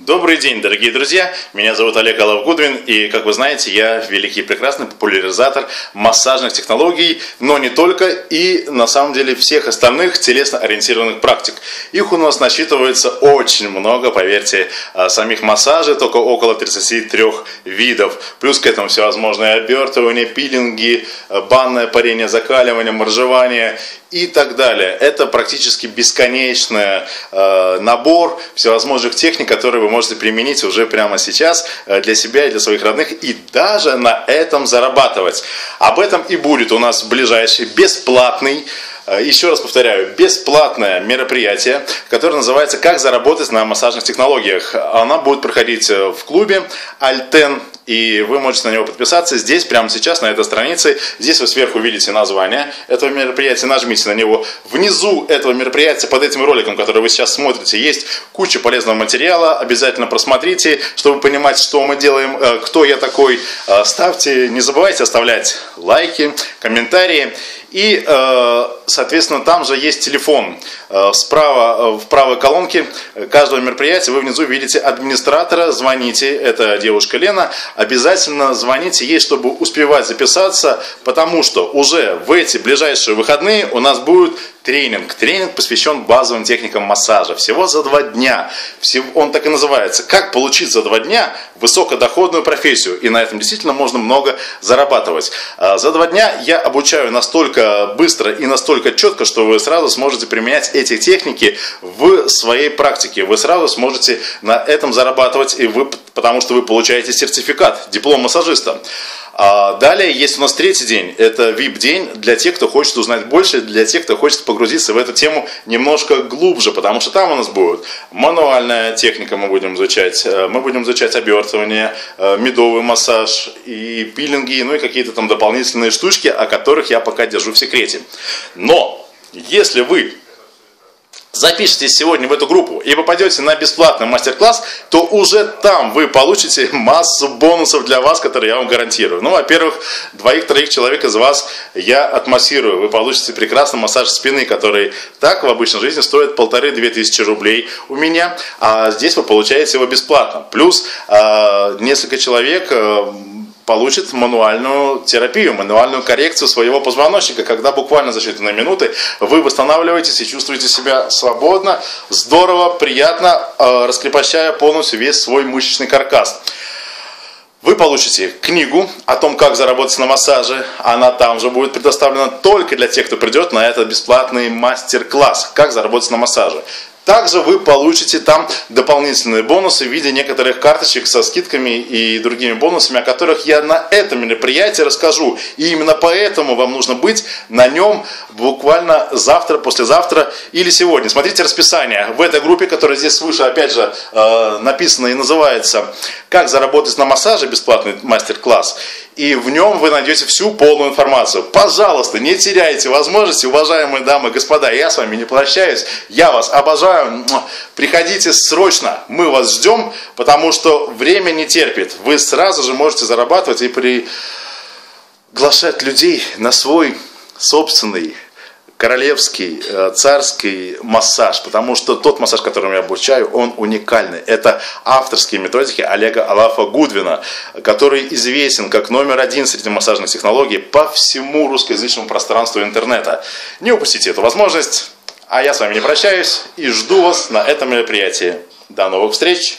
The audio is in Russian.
Добрый день, дорогие друзья! Меня зовут Олег Алавгудвин, и, как вы знаете, я великий и прекрасный популяризатор массажных технологий, но не только, и, на самом деле, всех остальных телесно-ориентированных практик. Их у нас насчитывается очень много, поверьте, а, самих массажей, только около 33 видов. Плюс к этому всевозможные обертывания, пилинги, а, банное парение, закаливание, моржевание и так далее. Это практически бесконечный э, набор всевозможных техник, которые вы можете применить уже прямо сейчас э, для себя и для своих родных, и даже на этом зарабатывать. Об этом и будет у нас ближайший бесплатный э, еще раз повторяю, бесплатное мероприятие, которое называется «Как заработать на массажных технологиях». Она будет проходить э, в клубе «Альтен» и вы можете на него подписаться здесь, прямо сейчас, на этой странице. Здесь вы сверху видите название этого мероприятия, нажмите на него. Внизу этого мероприятия, под этим роликом, который вы сейчас смотрите, есть куча полезного материала. Обязательно просмотрите, чтобы понимать, что мы делаем, э, кто я такой. Э, ставьте, не забывайте оставлять лайки, комментарии. И, э, соответственно, там же есть телефон. Э, справа, э, в правой колонке каждого мероприятия вы внизу видите администратора, звоните, это девушка Лена, обязательно звоните ей, чтобы успевать записаться, потому что уже в эти ближайшие выходные у нас будет тренинг. Тренинг посвящен базовым техникам массажа. Всего за два дня. Он так и называется. Как получить за два дня высокодоходную профессию. И на этом действительно можно много зарабатывать. За два дня я обучаю настолько быстро и настолько четко, что вы сразу сможете применять эти техники в своей практике. Вы сразу сможете на этом зарабатывать, и вы, потому что вы получаете сертификат, диплом массажиста. А далее есть у нас третий день. Это VIP-день для тех, кто хочет узнать больше, для тех, кто хочет погрузиться в эту тему немножко глубже, потому что там у нас будет мануальная техника, мы будем изучать, э, мы будем изучать обертывание, э, медовый массаж и пилинги, ну и какие-то там дополнительные штучки, о которых я пока держу в секрете. Но, если вы запишитесь сегодня в эту группу и попадете на бесплатный мастер-класс, то уже там вы получите массу бонусов для вас, которые я вам гарантирую. Ну, во-первых, двоих-троих человек из вас я отмассирую. Вы получите прекрасный массаж спины, который так в обычной жизни стоит полторы-две тысячи рублей у меня, а здесь вы получаете его бесплатно. Плюс э, несколько человек э, получит мануальную терапию, мануальную коррекцию своего позвоночника, когда буквально за считанные минуты вы восстанавливаетесь и чувствуете себя свободно, здорово, приятно, э, раскрепощая полностью весь свой мышечный каркас. Вы получите книгу о том, как заработать на массаже. Она там же будет предоставлена только для тех, кто придет на этот бесплатный мастер-класс «Как заработать на массаже». Также вы получите там дополнительные бонусы в виде некоторых карточек со скидками и другими бонусами, о которых я на этом мероприятии расскажу. И именно поэтому вам нужно быть на нем буквально завтра, послезавтра или сегодня. Смотрите расписание в этой группе, которая здесь свыше, опять же, э, написано и называется «Как заработать на массаже. Бесплатный мастер-класс» и в нем вы найдете всю полную информацию. Пожалуйста, не теряйте возможности, уважаемые дамы и господа, я с вами не прощаюсь, я вас обожаю, приходите срочно, мы вас ждем, потому что время не терпит, вы сразу же можете зарабатывать и приглашать людей на свой собственный королевский, э, царский массаж, потому что тот массаж, которым я обучаю, он уникальный. Это авторские методики Олега Алафа Гудвина, который известен как номер один среди массажных технологий по всему русскоязычному пространству интернета. Не упустите эту возможность, а я с вами не прощаюсь и жду вас на этом мероприятии. До новых встреч!